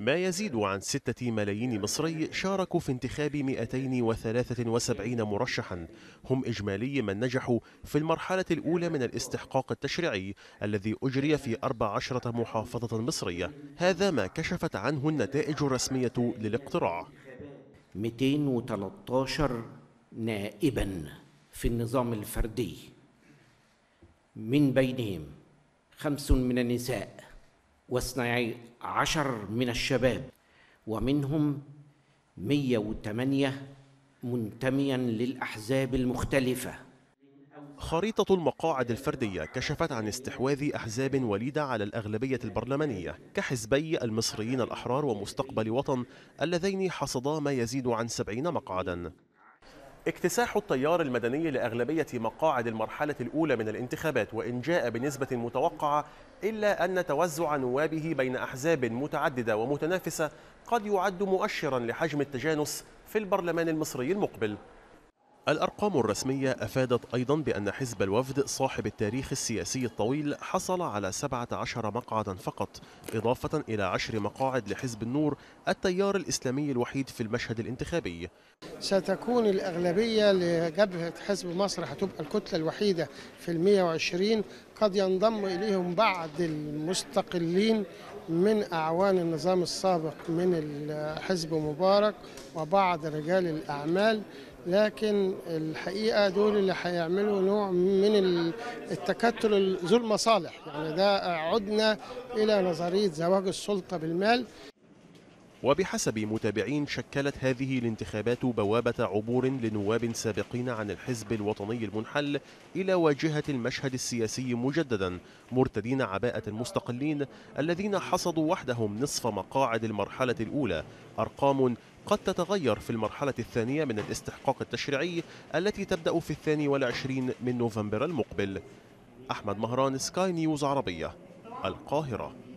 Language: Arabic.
ما يزيد عن ستة ملايين مصري شاركوا في انتخاب 273 مرشحا. هم إجمالي من نجحوا في المرحلة الأولى من الاستحقاق التشريعي الذي أجري في 14 محافظة مصرية. هذا ما كشفت عنه النتائج الرسمية للاقتراع. 213 نائبا في النظام الفردي. من بينهم خمس من النساء. واثني عشر من الشباب ومنهم 108 منتميا للأحزاب المختلفة. خريطة المقاعد الفردية كشفت عن استحواذ أحزاب وليدة على الأغلبية البرلمانية كحزبي المصريين الأحرار ومستقبل وطن اللذين حصدا ما يزيد عن 70 مقعدا. اكتساح التيار المدني لأغلبية مقاعد المرحلة الأولى من الانتخابات وإن جاء بنسبة متوقعة إلا أن توزع نوابه بين أحزاب متعددة ومتنافسة قد يعد مؤشرا لحجم التجانس في البرلمان المصري المقبل. الأرقام الرسمية أفادت أيضا بأن حزب الوفد صاحب التاريخ السياسي الطويل حصل على 17 مقعدا فقط إضافة إلى 10 مقاعد لحزب النور التيار الإسلامي الوحيد في المشهد الانتخابي. ستكون الأغلبية لجبهة حزب مصر هتبقى الكتلة الوحيدة في المية وعشرين قد ينضم إليهم بعض المستقلين من أعوان النظام السابق من حزب مبارك وبعض رجال الأعمال لكن الحقيقة دول اللي هيعملوا نوع من التكتل ذو المصالح يعني ده عدنا إلى نظرية زواج السلطة بالمال. وبحسب متابعين شكلت هذه الانتخابات بوابة عبور لنواب سابقين عن الحزب الوطني المنحل إلى واجهة المشهد السياسي مجددا مرتدين عباءة المستقلين الذين حصدوا وحدهم نصف مقاعد المرحلة الأولى. أرقام قد تتغير في المرحلة الثانية من الاستحقاق التشريعي التي تبدأ في الثاني والعشرين من نوفمبر المقبل. أحمد مهران سكاي نيوز عربية القاهرة.